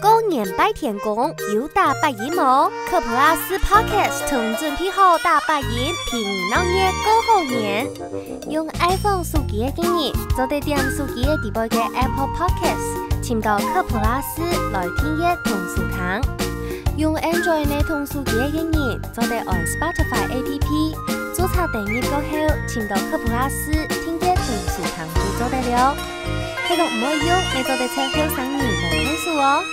过年拜天公，又打拜元冇？科普拉斯 Podcast 同准备好大拜元，平安夜过好年。用 iPhone 手机的经验，就得点手机的底部的 Apple Podcast，请到科普拉斯来听夜同书堂。用 Android 的同手机的经验，就得按 Spotify APP 注册订阅过后，请到科普拉斯听夜同书堂就做得了。系统唔可以用，你就得请后生年来听书哦。